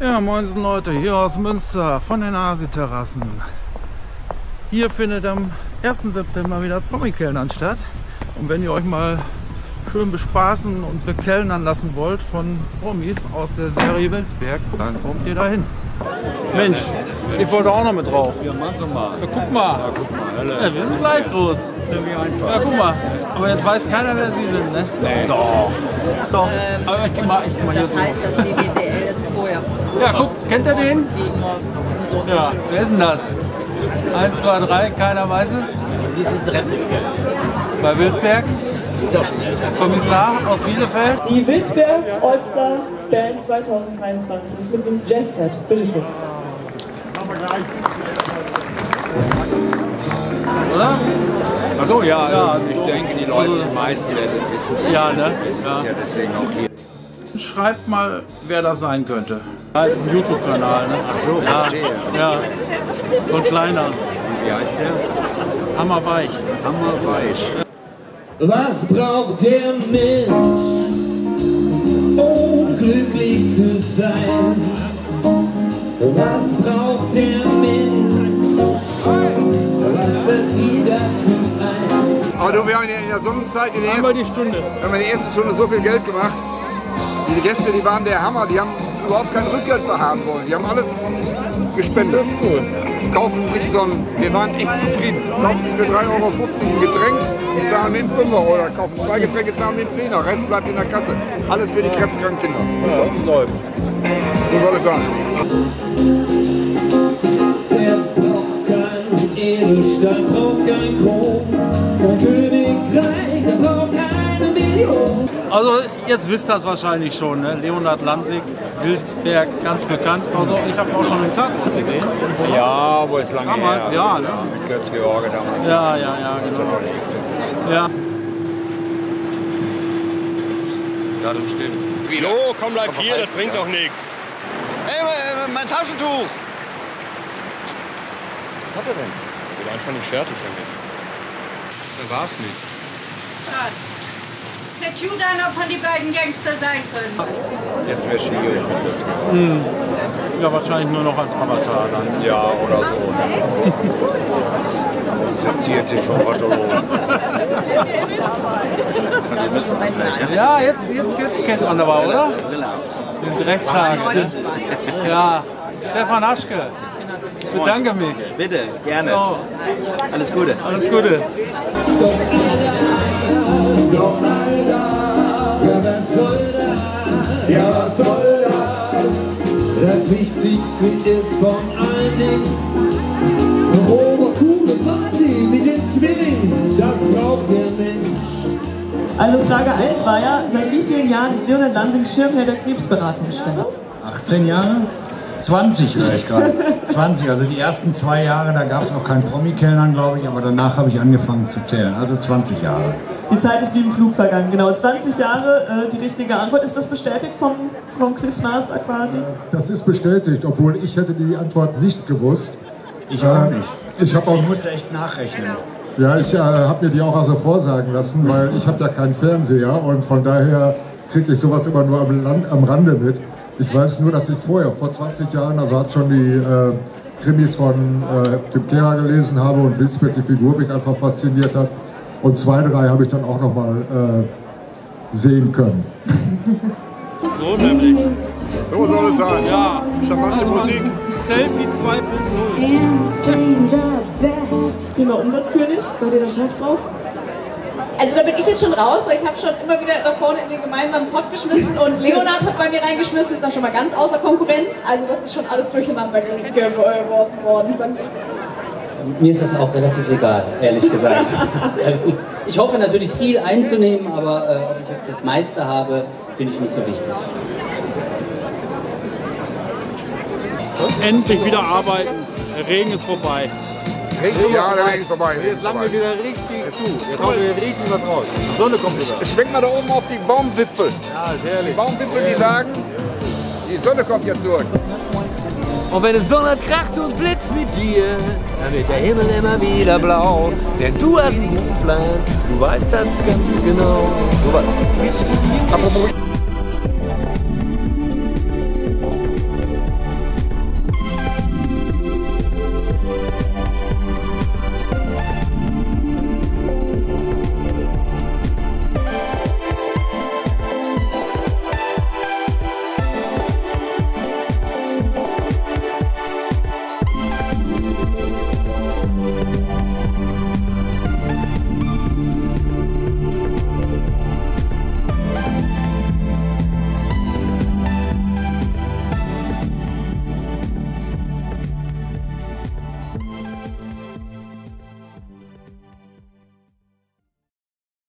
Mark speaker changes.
Speaker 1: Ja, moinsen Leute, hier aus Münster von den Asi-Terrassen. Hier findet am 1. September wieder Pomikellnern statt. Und wenn ihr euch mal schön bespaßen und bekellnern lassen wollt von Promis aus der Serie Wilsberg, dann kommt ihr dahin. Mensch, ich wollte auch noch mit drauf.
Speaker 2: Ja, mach doch mal.
Speaker 1: Ja, guck mal.
Speaker 2: Ja, guck mal.
Speaker 1: Ja, wir sind gleich groß.
Speaker 2: Wie einfach.
Speaker 1: Ja, guck mal. Aber jetzt weiß keiner, wer sie sind, ne?
Speaker 2: Nee.
Speaker 1: Doch. Ist doch. Aber ich geh mal, ich geh mal hier
Speaker 3: Das
Speaker 1: so.
Speaker 3: heißt, dass die WDL
Speaker 1: Ja, guck, kennt ihr den? Ja, wer ist denn das? Eins, zwei, drei, keiner weiß es.
Speaker 4: Dies ist ein Rente.
Speaker 1: Bei Wilsberg,
Speaker 4: Ist ja auch schon älter.
Speaker 1: Kommissar aus Bielefeld.
Speaker 5: Die Wilsberg All-Star Band 2023 mit dem Jazz-Set. Bitteschön.
Speaker 1: Oder?
Speaker 2: Achso, ja,
Speaker 1: Ja,
Speaker 2: ich denke, die Leute, die meisten werden wissen. wer
Speaker 1: Ja,
Speaker 2: die
Speaker 1: ne?
Speaker 2: sind. Wir
Speaker 1: Ja.
Speaker 2: sind ja deswegen auch hier.
Speaker 1: Schreibt mal, wer das sein könnte. Da ist ein YouTube-Kanal, ne?
Speaker 2: Ach so, verstehe.
Speaker 1: Ja, so ein kleiner.
Speaker 2: Und wie heißt der?
Speaker 1: Hammerweich.
Speaker 2: Hammerweich.
Speaker 6: Was braucht der Mensch, um glücklich zu sein? Was braucht der Mensch? Was wird wieder zu ein?
Speaker 7: Aber du, wir haben in der Sonnenzeit in der,
Speaker 1: Einmal
Speaker 7: ersten,
Speaker 1: die Stunde.
Speaker 7: wir haben in der ersten Stunde so viel Geld gemacht. Die Gäste, die waren der Hammer, die haben überhaupt kein Rückgeld verhaben wollen. Die haben alles gespendet. Das ist cool. Kaufen sich so ein, wir waren echt zufrieden, kaufen sich für 3,50 Euro ein Getränk, zahlen mit dem Fünfer oder kaufen zwei Getränke, zahlen mit dem Zehner, Rest bleibt in der Kasse. Alles für die krebskranken Kinder.
Speaker 1: Ja, das läuft.
Speaker 7: So soll es sein.
Speaker 6: Der braucht kein Edelstein, braucht kein Chrom,
Speaker 1: Also jetzt wisst ihr es wahrscheinlich schon, ne? Leonhard Lansig, Wilsberg, ganz bekannt. Also ich habe auch schon den Tatort gesehen.
Speaker 2: Ja, wo ist lange
Speaker 1: Damals,
Speaker 2: her?
Speaker 1: ja, ne?
Speaker 2: Mit Götz George damals.
Speaker 1: Ja, ja, ja,
Speaker 2: er
Speaker 1: genau.
Speaker 2: noch lebte.
Speaker 1: Ja.
Speaker 8: Jo, komm, bleib hier, das bringt doch nichts.
Speaker 2: Ey, mein Taschentuch! Was hat er denn?
Speaker 8: Ich bin einfach nicht fertig damit. Da war's nicht.
Speaker 9: Hätte you dann von die beiden Gangster sein können.
Speaker 2: Jetzt wäre schwierig mit Götz George.
Speaker 1: ja, wahrscheinlich nur noch als Avatar dann.
Speaker 2: Ja, oder so. Ne? Dich vom Ottolo.
Speaker 1: Ja, jetzt, jetzt, jetzt kennt man aber, oder? Den Drecksack. Ja, Stefan Haschke. Ich bedanke mich.
Speaker 4: Bitte, gerne.
Speaker 1: Oh,
Speaker 4: Alles Gute.
Speaker 1: alles Gute.
Speaker 6: Ja, was soll das? Das Wichtigste ist von allen Dingen Obercoole Party mit den Zwillingen, das braucht der Mensch.
Speaker 5: Also Frage 1 war ja, seit wie vielen Jahren ist Leonhard Lansing Schirmherr der Krebsberatungsstelle?
Speaker 10: 18 Jahre? 20 höre ich gerade. 20, also die ersten zwei Jahre, da gab es auch keinen Promi-Kellnern, glaube ich, aber danach habe ich angefangen zu zählen, also 20 Jahre.
Speaker 5: Die Zeit ist wie im Flug vergangen. Genau, 20 Jahre, äh, die richtige Antwort. Ist das bestätigt vom, vom Quizmaster quasi?
Speaker 11: Das ist bestätigt, obwohl ich hätte die Antwort nicht gewusst.
Speaker 10: Ich auch
Speaker 11: Äh,
Speaker 10: nicht.
Speaker 11: Ich habe auch,
Speaker 10: Ich musste echt nachrechnen.
Speaker 11: ja, ich äh, habe mir die auch also vorsagen lassen, weil ich habe ja keinen Fernseher und von daher kriege ich sowas immer nur am, Land, am Rande mit. Ich weiß nur, dass ich vorher, vor 20 Jahren, also hat schon die äh, Krimis von äh, Tim Kehrer gelesen habe und Wilsberg, die Figur mich einfach fasziniert hat. Und zwei, drei habe ich dann auch noch mal äh, sehen können.
Speaker 1: So nämlich.
Speaker 7: So soll es sein.
Speaker 1: Ja.
Speaker 7: Charmante
Speaker 1: Also,
Speaker 7: Musik.
Speaker 1: Selfie 2.0.
Speaker 5: Thema Umsatzkönig, seid ihr da scharf drauf?
Speaker 9: Also da bin ich jetzt schon raus, weil ich habe schon immer wieder da vorne in den gemeinsamen Pott geschmissen und Leonard hat bei mir reingeschmissen, ist dann schon mal ganz außer Konkurrenz. Also das ist schon alles durcheinander ge- geworfen worden. Dann
Speaker 4: Mir ist das auch relativ egal, ehrlich gesagt. Also, ich hoffe natürlich viel einzunehmen, aber äh, ob ich jetzt das meiste habe, finde ich nicht so wichtig.
Speaker 1: Endlich wieder arbeiten. Der Regen ist vorbei.
Speaker 7: Ja, der Weg ist vorbei.
Speaker 2: Jetzt langen wir wieder richtig zu. Jetzt hauen wir richtig was raus. Die Sonne kommt wieder.
Speaker 7: Schwenk mal da oben auf die Baumwipfel.
Speaker 2: Ja, ist
Speaker 7: Die
Speaker 2: herrlich.
Speaker 7: Baumwipfel, die sagen, die Sonne kommt jetzt zurück.
Speaker 12: Und wenn es donnert, kracht und blitzt mit dir, dann wird der Himmel immer wieder blau. Denn du hast einen guten Plan, du weißt das ganz genau. So was. Apropos Música